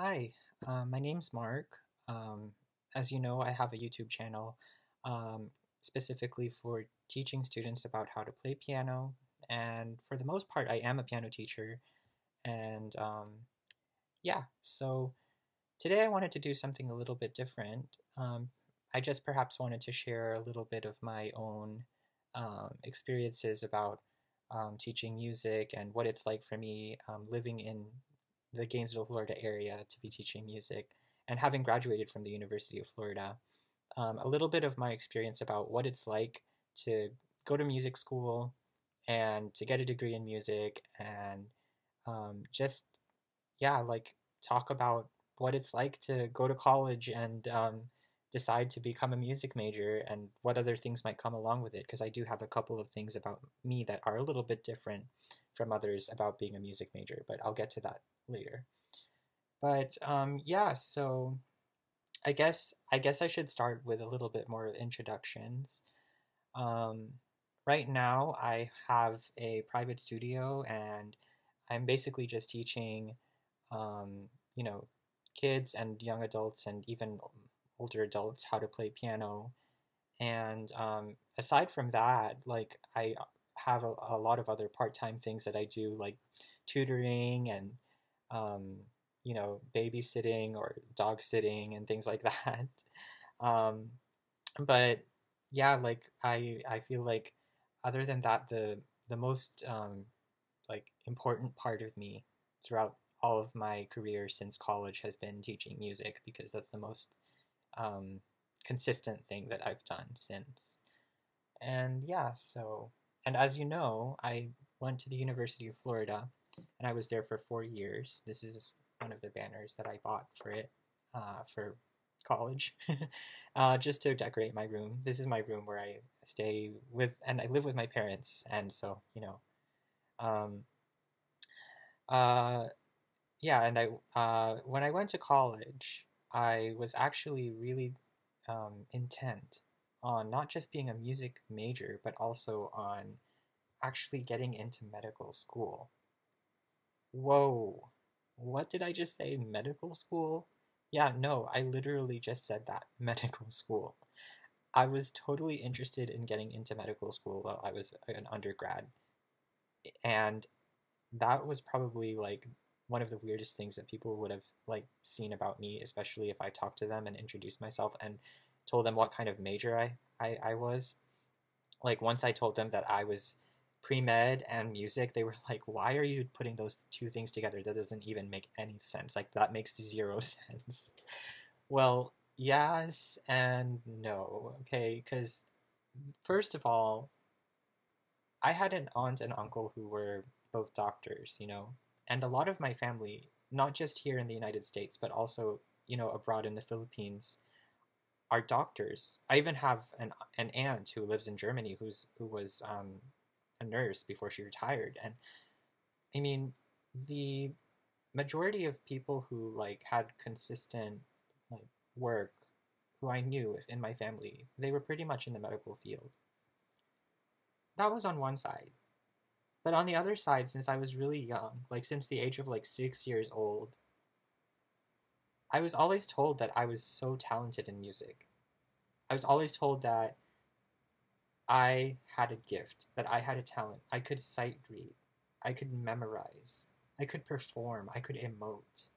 Hi, uh, my name's Marc. Um, as you know, I have a YouTube channel um, specifically for teaching students about how to play piano. And for the most part, I am a piano teacher. And um, yeah, so today I wanted to do something a little bit different. Um, I just perhaps wanted to share a little bit of my own um, experiences about um, teaching music and what it's like for me living in the Gainesville, Florida area to be teaching music. And having graduated from the University of Florida, um, a little bit of my experience about what it's like to go to music school and to get a degree in music and um, just, yeah, like talk about what it's like to go to college and um, decide to become a music major and what other things might come along with it. Because I do have a couple of things about me that are a little bit different from others about being a music major, but I'll get to that later. But um, yeah, so I guess I guess I should start with a little bit more introductions. Um, right now, I have a private studio, and I'm basically just teaching, um, you know, kids and young adults and even older adults how to play piano. And um, aside from that, like I have a, a lot of other part-time things that I do, like tutoring and um, you know, babysitting or dog sitting and things like that. Um, but yeah, like I I feel like other than that, the the most um, like important part of me throughout all of my career since college has been teaching music because that's the most um, consistent thing that I've done since. And yeah, so and as you know, I went to the University of Florida and I was there for four years. This is one of the banners that I bought for it uh, for college, uh, just to decorate my room. This is my room where I stay with, and I live with my parents, and so you know, um, uh, yeah. And I uh, when I went to college, I was actually really um, intent on not just being a music major, but also on actually getting into medical school. Whoa. What did I just say? Medical school? Yeah, no, I literally just said that. Medical school. I was totally interested in getting into medical school while I was an undergrad. And that was probably like one of the weirdest things that people would have like seen about me, especially if I talked to them and introduced myself and told them what kind of major I, I, I was. Like once I told them that I was pre-med and music they were like why are you putting those two things together? That doesn't even make any sense. Like that makes zero sense. Well yes and no okay? Because first of all i had an aunt and uncle who were both doctors you know? And a lot of my family not just here in the united states but also you know abroad in the philippines are doctors i even have an, an aunt who lives in germany who's who was um, a nurse before she retired. And I mean, the majority of people who like had consistent like work who I knew in my family, they were pretty much in the medical field. That was on one side. But on the other side, since I was really young, like since the age of like six years old, I was always told that I was so talented in music. I was always told that I had a gift, that I had a talent. I could sight read. I could memorize. I could perform. I could emote.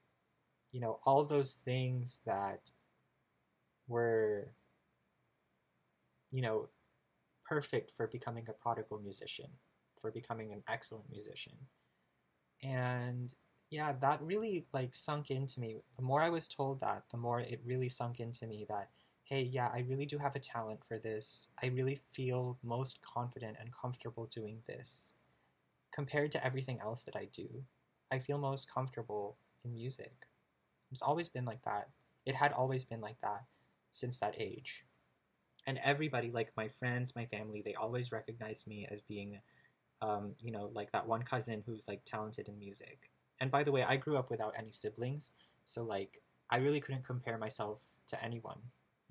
You know, all those things that were, you know, perfect for becoming a prodigal musician, for becoming an excellent musician. And yeah, that really like sunk into me. The more I was told that, the more it really sunk into me that hey, yeah, I really do have a talent for this. I really feel most confident and comfortable doing this. Compared to everything else that I do, I feel most comfortable in music. It's always been like that. It had always been like that since that age. And everybody, like my friends, my family, they always recognized me as being, um, you know, like that one cousin who's like talented in music. And by the way, I grew up without any siblings, so like I really couldn't compare myself to anyone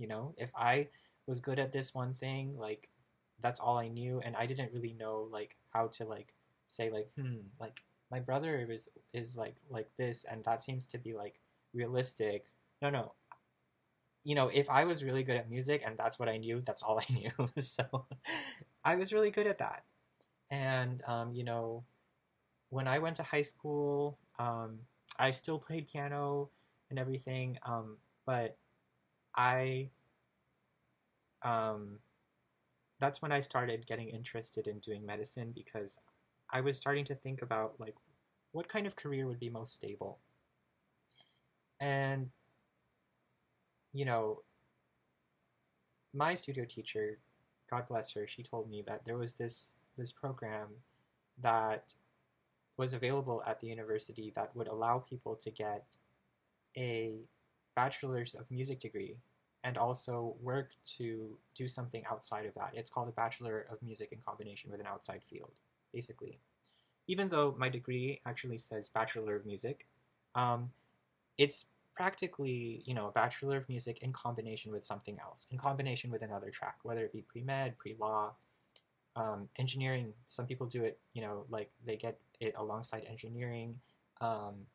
you know if i was good at this one thing like that's all i knew and i didn't really know like how to like say like hmm like my brother is is like like this and that seems to be like realistic. No, no. You know, if I was really good at music and that's what I knew, that's all I knew. so I was really good at that. And, um, you know, when I went to high school, um, I still played piano and everything, um, but I, um, that's when I started getting interested in doing medicine because I was starting to think about like what kind of career would be most stable. And you know, my studio teacher, God bless her, she told me that there was this this program that was available at the university that would allow people to get a bachelor's of music degree and also work to do something outside of that. It's called a Bachelor of Music in combination with an outside field, basically. Even though my degree actually says Bachelor of Music, um, it's practically, you know, a Bachelor of Music in combination with something else, in combination with another track, whether it be pre-med, pre-law, um, engineering. Some people do it, you know, like they get it alongside engineering. Um,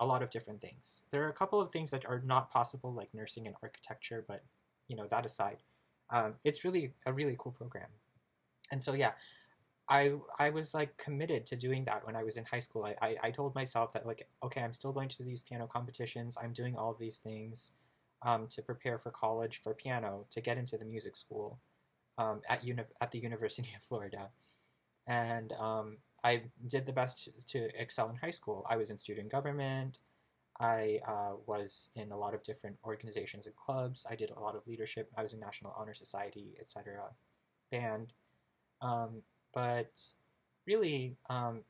a lot of different things. There are a couple of things that are not possible, like nursing and architecture, but you know that aside, um, it's really a really cool program. And so yeah, I I was like committed to doing that when I was in high school. I, I, I told myself that like okay, I'm still going to these piano competitions. I'm doing all these things um, to prepare for college for piano to get into the music school um, at uni- at the University of Florida, and um, I did the best to excel in high school. I was in student government. I uh, was in a lot of different organizations and clubs. I did a lot of leadership. I was in National Honor Society, etc. Band, um, but really, um,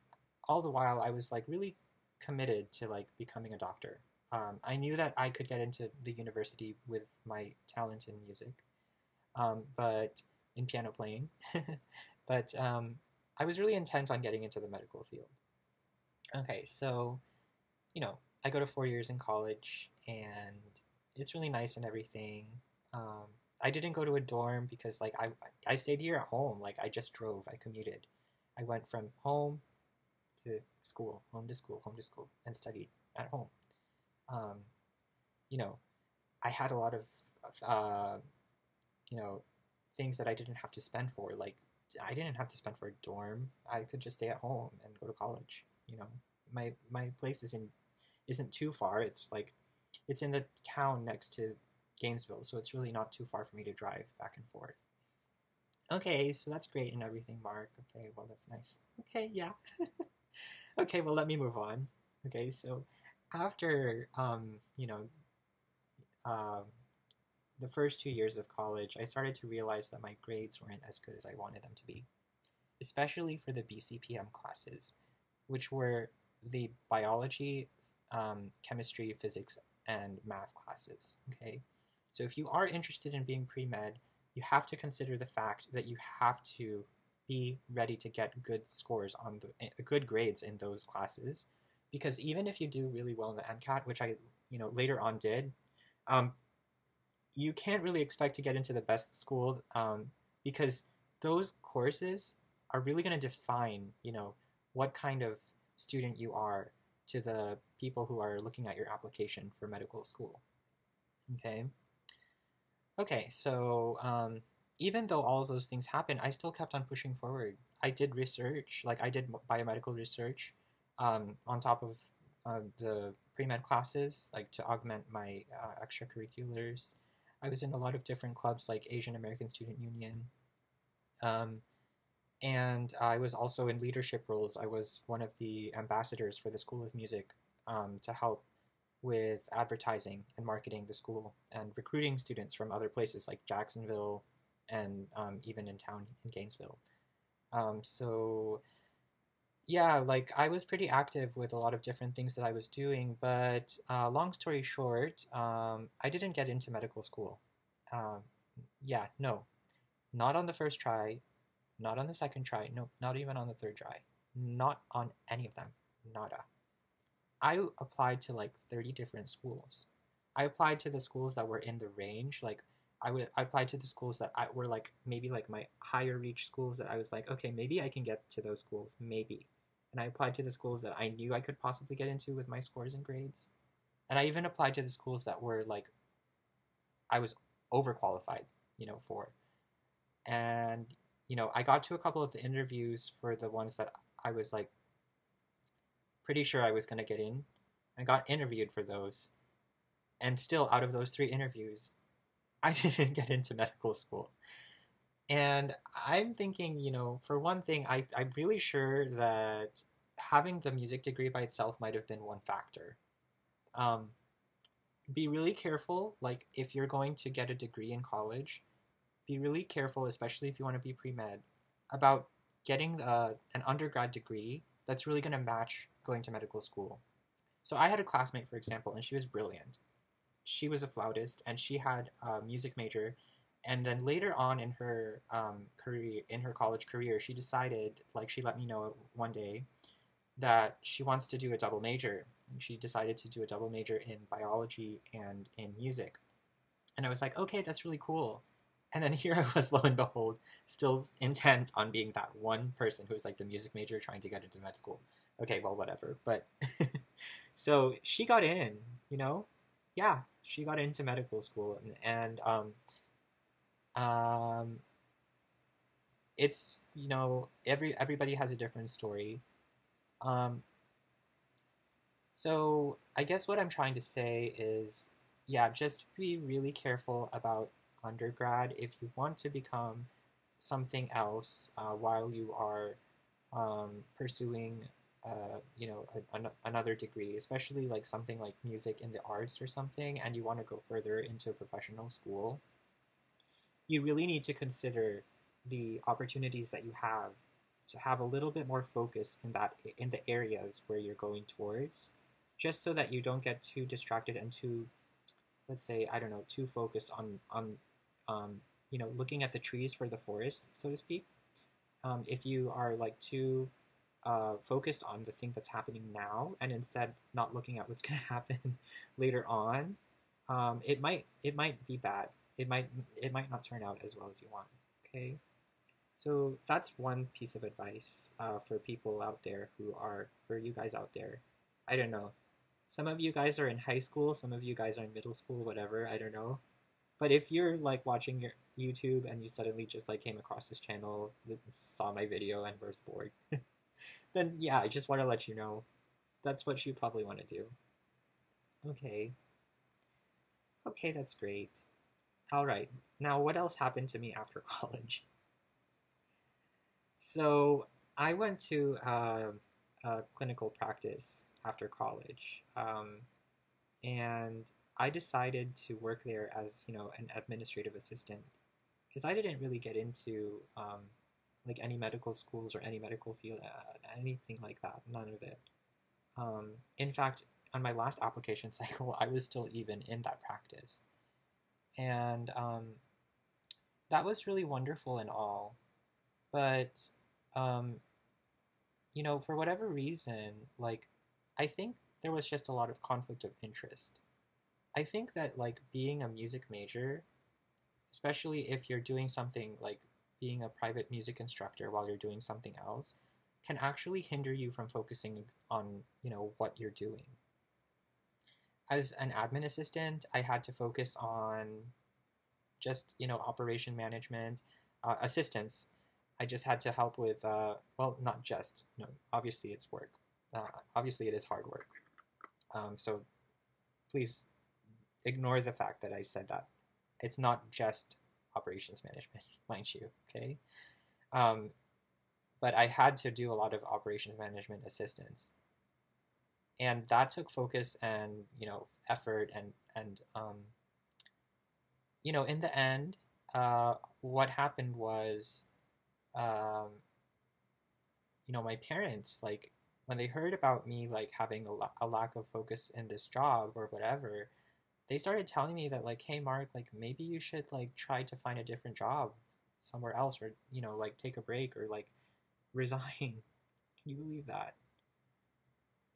all the while, I was like really committed to like becoming a doctor. Um, I knew that I could get into the university with my talent in music, um, but in piano playing. but um, I was really intent on getting into the medical field. Okay, so, you know, I go to four years in college and it's really nice and everything. Um, I didn't go to a dorm because, like, I, I stayed here at home. Like, I just drove, I commuted. I went from home to school, home to school, home to school, and studied at home. Um, you know, I had a lot of, uh, you know, things that I didn't have to spend for, like I didn't have to spend for a dorm. I could just stay at home and go to college. You know, my my place isn't isn't too far. It's like it's in the town next to Gainesville, so it's really not too far for me to drive back and forth. Okay, so that's great and everything, Marc. Okay, well that's nice. Okay, yeah. okay, well let me move on. Okay, so after um, you know, um, the first two years of college, I started to realize that my grades weren't as good as I wanted them to be, especially for the BCPM classes, which were the biology, um, chemistry, physics, and math classes. Okay, so if you are interested in being pre med, you have to consider the fact that you have to be ready to get good scores on the eh, good grades in those classes, because even if you do really well in the MCAT, which I you know later on did, um, you can't really expect to get into the best school um, because those courses are really going to define, you know, what kind of student you are to the people who are looking at your application for medical school. Okay. Okay, so um, even though all of those things happened, I still kept on pushing forward. I did research, like I did biomedical research um, on top of uh, the pre med classes, like to augment my uh, extracurriculars. I was in a lot of different clubs like Asian American Student Union. Um, and I was also in leadership roles. I was one of the ambassadors for the School of Music um, to help with advertising and marketing the school and recruiting students from other places like Jacksonville and um, even in town in Gainesville. Um, so yeah, like I was pretty active with a lot of different things that I was doing, but uh, long story short, um, I didn't get into medical school. Um, yeah, no, not on the first try, not on the second try, no, not even on the third try, not on any of them, nada. I applied to like 30 different schools. I applied to the schools that were in the range, like I would I applied to the schools that I were like maybe like my higher reach schools that I was like, okay, maybe I can get to those schools, maybe and I applied to the schools that I knew I could possibly get into with my scores and grades. And I even applied to the schools that were like I was overqualified, you know, for. And you know, I got to a couple of the interviews for the ones that I was like pretty sure I was going to get in. I got interviewed for those. And still out of those 3 interviews, I didn't get into medical school. And I'm thinking, you know, for one thing, I, I'm really sure that having the music degree by itself might have been one factor. Um, be really careful, like, if you're going to get a degree in college, be really careful, especially if you want to be pre med, about getting uh, an undergrad degree that's really going to match going to medical school. So I had a classmate, for example, and she was brilliant. She was a flautist, and she had a music major and then later on in her um, career in her college career she decided like she let me know one day that she wants to do a double major. She decided to do a double major in biology and in music. And i was like okay that's really cool. And then here i was lo and behold still intent on being that one person who was like the music major trying to get into med school. Okay well whatever but so she got in you know? Yeah she got into medical school and, and um, um, it's you know every everybody has a different story. Um, so I guess what I'm trying to say is, yeah, just be really careful about undergrad if you want to become something else uh, while you are um, pursuing uh, you know a, another degree especially like something like music in the arts or something and you want to go further into a professional school you really need to consider the opportunities that you have to have a little bit more focus in that in the areas where you're going towards just so that you don't get too distracted and too let's say i don't know too focused on on um, you know looking at the trees for the forest so to speak. Um, if you are like too uh, focused on the thing that's happening now and instead not looking at what's going to happen later on um, it might it might be bad it might it might not turn out as well as you want. Okay, so that's one piece of advice uh, for people out there who are for you guys out there. I don't know. Some of you guys are in high school. Some of you guys are in middle school. Whatever. I don't know. But if you're like watching your YouTube and you suddenly just like came across this channel, saw my video and were bored, then yeah, I just want to let you know that's what you probably want to do. Okay. Okay, that's great. All right. Now, what else happened to me after college? So, I went to uh, a clinical practice after college, um, and I decided to work there as you know an administrative assistant because I didn't really get into um, like any medical schools or any medical field, uh, anything like that. None of it. Um, in fact, on my last application cycle, I was still even in that practice and um, that was really wonderful and all. But um, you know, for whatever reason, like I think there was just a lot of conflict of interest. I think that like being a music major, especially if you're doing something like being a private music instructor while you're doing something else, can actually hinder you from focusing on, you know, what you're doing as an admin assistant, I had to focus on just you know operation management, uh, assistance. I just had to help with uh, well, not just you know, obviously it's work. Uh, obviously, it is hard work. Um, so please ignore the fact that I said that. It's not just operations management, mind you. Okay. Um, but I had to do a lot of operations management assistance and that took focus and you know effort and and um, you know in the end uh, what happened was um, you know my parents like when they heard about me like having a, la- a lack of focus in this job or whatever they started telling me that like hey Marc like maybe you should like try to find a different job somewhere else or you know like take a break or like resign. Can you believe that?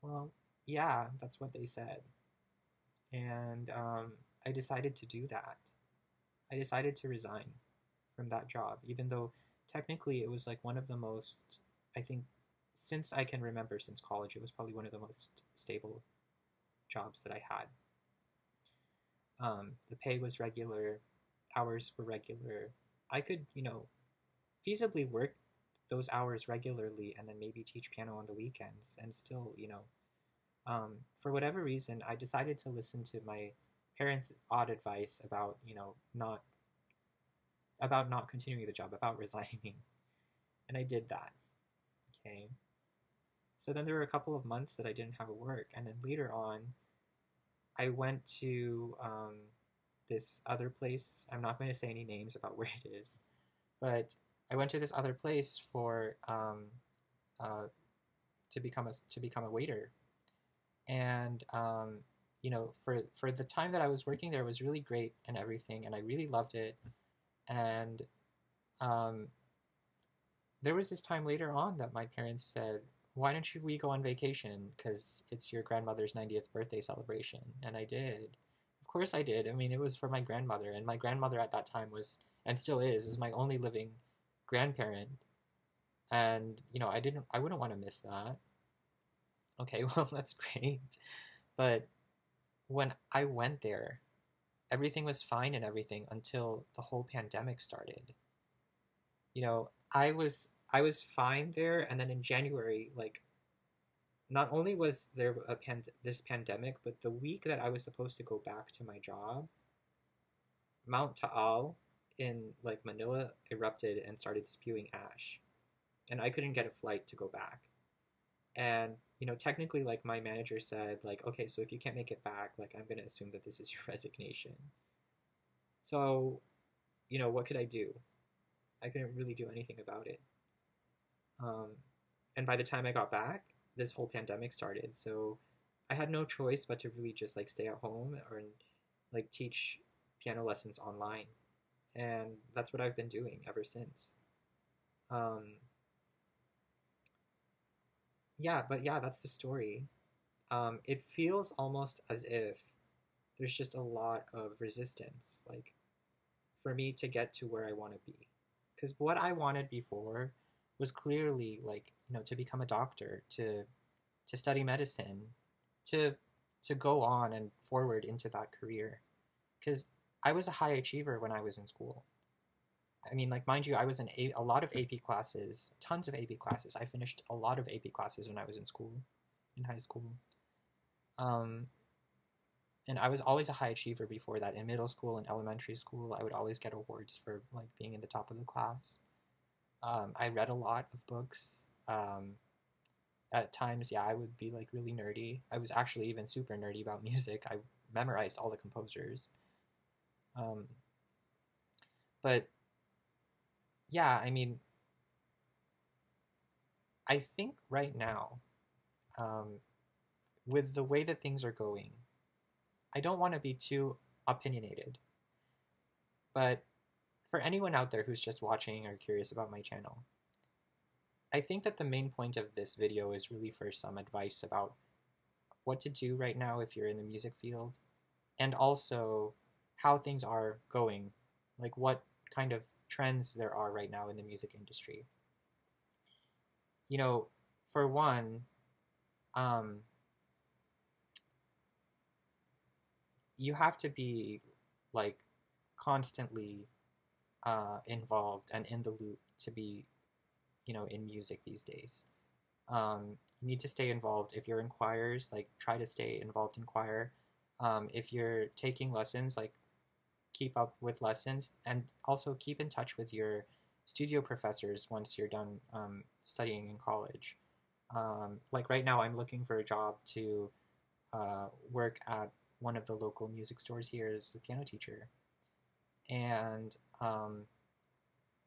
Well yeah, that's what they said. And um, I decided to do that. I decided to resign from that job, even though technically it was like one of the most, I think, since I can remember, since college, it was probably one of the most stable jobs that I had. Um, the pay was regular, hours were regular. I could, you know, feasibly work those hours regularly and then maybe teach piano on the weekends and still, you know, um, for whatever reason, I decided to listen to my parents' odd advice about, you know, not about not continuing the job, about resigning. And I did that. Okay. So then there were a couple of months that I didn't have a work. And then later on, I went to um, this other place. I'm not going to say any names about where it is, but I went to this other place for um, uh, to become a to become a waiter, and um, you know for for the time that I was working there it was really great and everything, and I really loved it, and um, there was this time later on that my parents said, "Why don't you we go on vacation? Because it's your grandmother's 90th birthday celebration." And I did. Of course, I did. I mean, it was for my grandmother, and my grandmother at that time was and still is is my only living grandparent and you know i didn't i wouldn't want to miss that okay well that's great but when i went there everything was fine and everything until the whole pandemic started you know i was i was fine there and then in january like not only was there a pand- this pandemic but the week that i was supposed to go back to my job mount taal in like Manila erupted and started spewing ash. And I couldn't get a flight to go back. And you know, technically like my manager said like, "Okay, so if you can't make it back, like I'm going to assume that this is your resignation." So, you know, what could I do? I couldn't really do anything about it. Um, and by the time I got back, this whole pandemic started. So I had no choice but to really just like stay at home or like teach piano lessons online and that's what I've been doing ever since. Um, yeah, but yeah, that's the story. Um, it feels almost as if there's just a lot of resistance, like for me to get to where I want to be. Because what I wanted before was clearly like you know to become a doctor, to to study medicine, to to go on and forward into that career. Because I was a high achiever when I was in school. I mean, like, mind you, I was in a, a lot of AP classes, tons of AP classes. I finished a lot of AP classes when I was in school, in high school. Um, and I was always a high achiever before that. In middle school and elementary school, I would always get awards for like being in the top of the class. Um, I read a lot of books. Um, at times, yeah, I would be like really nerdy. I was actually even super nerdy about music. I memorized all the composers. Um, but yeah, I mean, I think right now, um, with the way that things are going, I don't want to be too opinionated. But for anyone out there who's just watching or curious about my channel, I think that the main point of this video is really for some advice about what to do right now if you're in the music field, and also how things are going, like what kind of trends there are right now in the music industry. You know, for one, um, you have to be like constantly uh, involved and in the loop to be, you know, in music these days. Um, you need to stay involved. If you're in choirs, like try to stay involved in choir. Um, if you're taking lessons, like keep up with lessons and also keep in touch with your studio professors once you're done um, studying in college. Um, like right now, I'm looking for a job to uh, work at one of the local music stores here as a piano teacher. And um,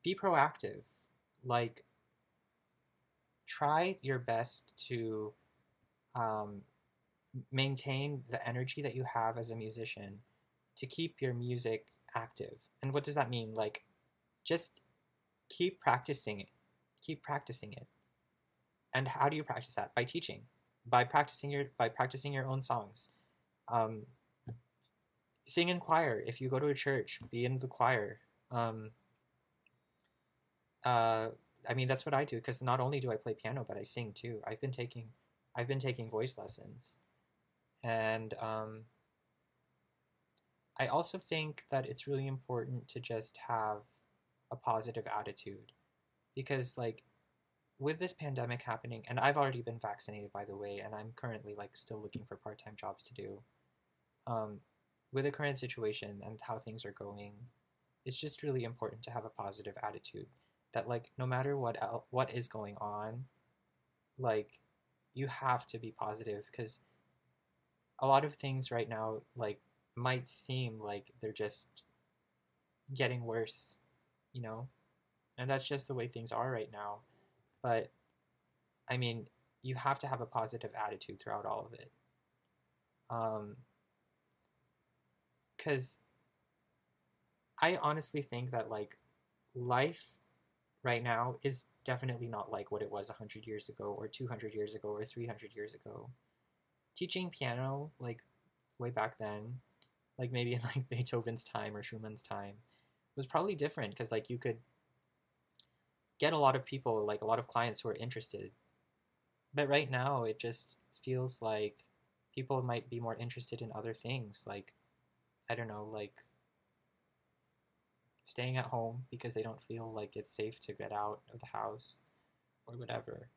be proactive. Like, try your best to um, maintain the energy that you have as a musician to keep your music active. And what does that mean? Like, just keep practicing it. Keep practicing it. And how do you practice that? By teaching, by practicing your by practicing your own songs. Um, sing in choir. If you go to a church, be in the choir. Um, uh, I mean, that's what I do because not only do I play piano, but I sing too. I've been taking, I've been taking voice lessons, and um, I also think that it's really important to just have a positive attitude because, like, with this pandemic happening, and I've already been vaccinated, by the way, and I'm currently like still looking for part-time jobs to do. Um, with the current situation and how things are going, it's just really important to have a positive attitude. That like no matter what el- what is going on, like you have to be positive because a lot of things right now like might seem like they're just getting worse, you know, and that's just the way things are right now. But I mean, you have to have a positive attitude throughout all of it. Um, because I honestly think that like life right now is definitely not like what it was 100 years ago or 200 years ago or 300 years ago. Teaching piano like way back then, like maybe in like Beethoven's time or Schumann's time, was probably different because like you could get a lot of people, like a lot of clients who are interested. But right now it just feels like people might be more interested in other things like I don't know, like staying at home because they don't feel like it's safe to get out of the house or whatever.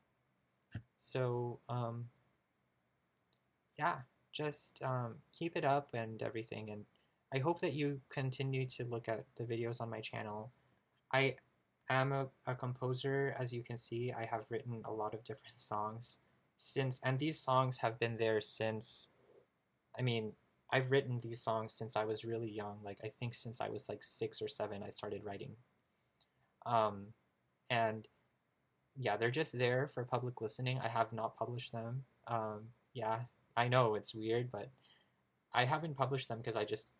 So, um, yeah, just um, keep it up and everything. And I hope that you continue to look at the videos on my channel. I am a, a composer, as you can see. I have written a lot of different songs since, and these songs have been there since, I mean, I've written these songs since I was really young. Like I think since I was like six or seven, I started writing. Um, and yeah, they're just there for public listening. I have not published them. Um, yeah, I know it's weird, but I haven't published them because I just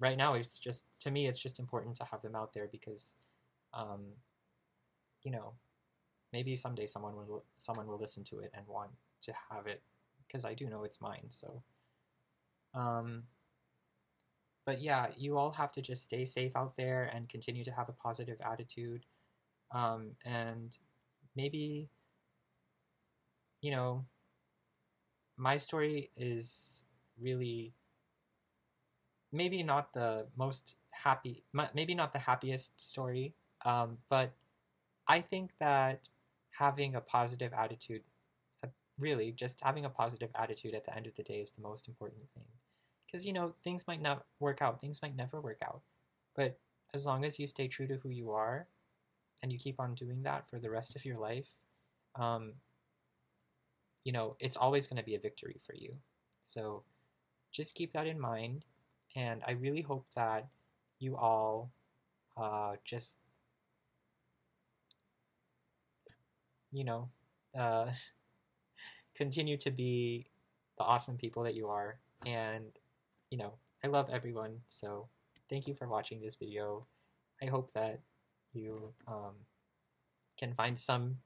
right now it's just to me it's just important to have them out there because, um, you know, maybe someday someone will someone will listen to it and want to have it because I do know it's mine. So. Um, but yeah, you all have to just stay safe out there and continue to have a positive attitude. Um, and maybe, you know, my story is really maybe not the most happy, maybe not the happiest story, um, but I think that having a positive attitude really just having a positive attitude at the end of the day is the most important thing. Because you know things might not work out things might never work out. But as long as you stay true to who you are and you keep on doing that for the rest of your life um, you know it's always going to be a victory for you so just keep that in mind and i really hope that you all uh, just you know uh, continue to be the awesome people that you are. And, you know, I love everyone. So thank you for watching this video. I hope that you um, can find some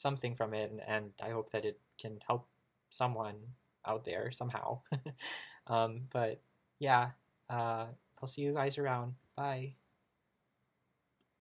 something from it, and, and, I hope that it can help someone out there somehow. um, but yeah, uh, I'll see you guys around. Bye.